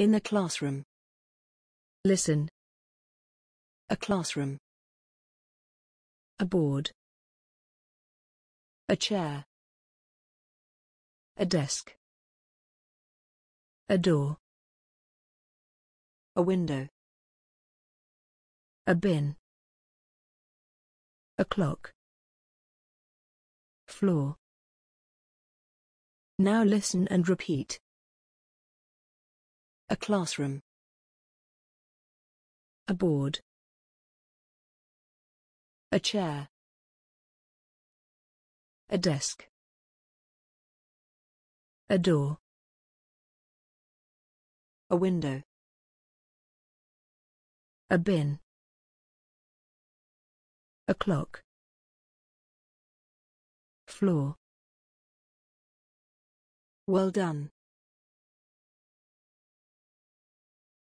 In the classroom. Listen. A classroom. A board. A chair. A desk. A door. A window. A bin. A clock. Floor. Now listen and repeat. A classroom. A board. A chair. A desk. A door. A window. A bin. A clock. Floor. Well done.